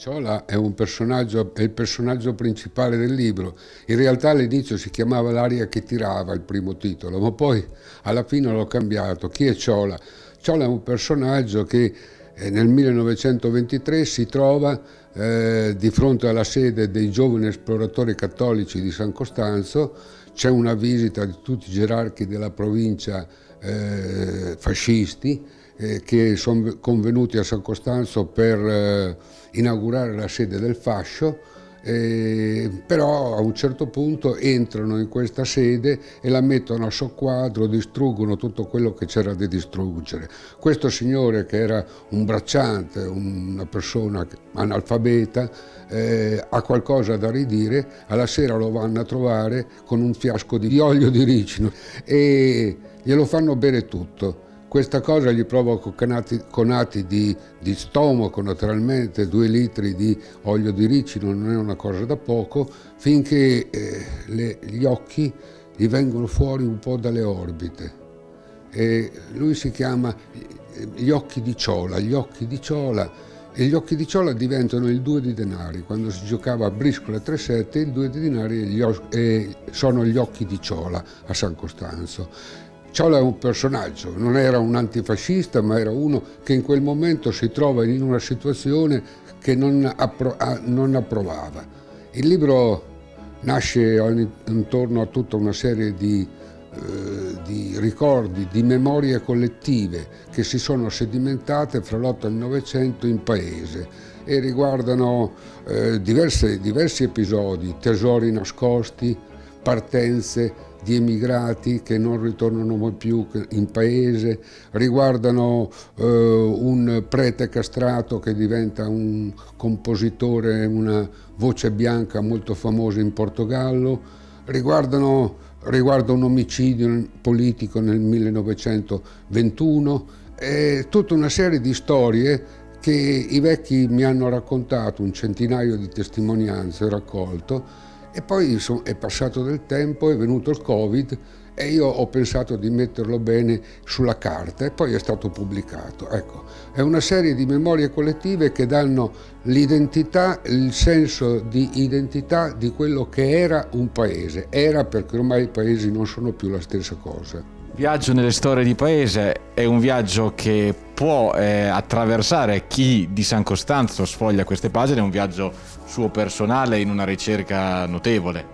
Ciola è, è, il personaggio principale del libro. In realtà all'inizio si chiamava L'aria che tirava il primo titolo, ma poi alla fine l'ho cambiato. Chi è Ciola? Ciola è un personaggio che eh, nel 1923 si trova eh, di fronte alla sede dei giovani esploratori cattolici di San Costanzo, c'è una visita di tutti i gerarchi della provincia eh, fascisti eh, che sono convenuti a San Costanzo per eh, inaugurare la sede del fascio, eh, però a un certo punto entrano in questa sede e la mettono a soqquadro, distruggono tutto quello che c'era da distruggere. Questo signore che era un bracciante, una persona analfabeta, ha qualcosa da ridire, alla sera lo vanno a trovare con un fiasco di olio di ricino e glielo fanno bere tutto. Questa cosa gli provoca conati, di, di, stomaco, naturalmente, due litri di olio di ricino non è una cosa da poco, finché eh, le, gli occhi gli vengono fuori un po' dalle orbite. E lui si chiama gli occhi di Ciola, gli occhi di Ciola, e gli occhi di Ciola diventano il due di denari. Quando si giocava a briscola 3-7, il due di denari sono gli occhi di Ciola a San Costanzo. Ciola è un personaggio, non era un antifascista, ma era uno che in quel momento si trova in una situazione che non, appro non approvava. Il libro nasce intorno a tutta una serie di, eh, di, ricordi, di memorie collettive che si sono sedimentate fra l'8 e il Novecento in paese e riguardano eh, diverse, diversi episodi, tesori nascosti, partenze, di emigrati che non ritornano mai più in paese, riguardano eh, un prete castrato che diventa un compositore, una voce bianca molto famosa in Portogallo, riguardano riguarda un omicidio politico nel 1921 e tutta una serie di storie che i vecchi mi hanno raccontato, un centinaio di testimonianze raccolto e poi è passato del tempo, è venuto il Covid e io ho pensato di metterlo bene sulla carta e poi è stato pubblicato. Ecco, è una serie di memorie collettive che danno l'identità, il senso di identità di quello che era un paese. Era perché ormai i paesi non sono più la stessa cosa. Viaggio nelle storie di paese è un viaggio che può eh, attraversare chi di San Costanzo sfoglia queste pagine, è un viaggio suo personale in una ricerca notevole.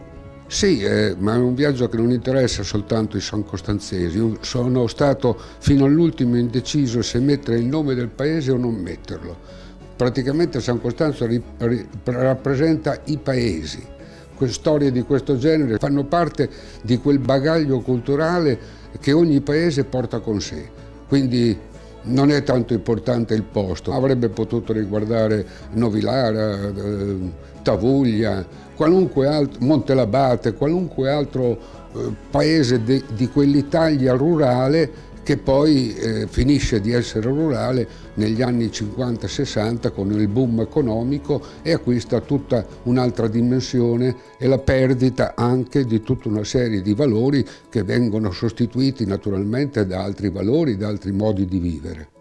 Sì, eh, ma è un viaggio che non interessa soltanto i San Costanzesi. Sono stato fino all'ultimo indeciso se mettere il nome del paese o non metterlo. Praticamente San Costanzo ri, ri, rappresenta i paesi. Storie di questo genere fanno parte di quel bagaglio culturale che ogni paese porta con sé. Quindi non è tanto importante il posto, avrebbe potuto riguardare Novilara, eh, Tavuglia, qualunque altro, Montelabate, qualunque altro eh, paese de, di quell'Italia rurale che poi eh, finisce di essere rurale negli anni 50-60 con il boom economico e acquista tutta un'altra dimensione e la perdita anche di tutta una serie di valori che vengono sostituiti naturalmente da altri valori, da altri modi di vivere.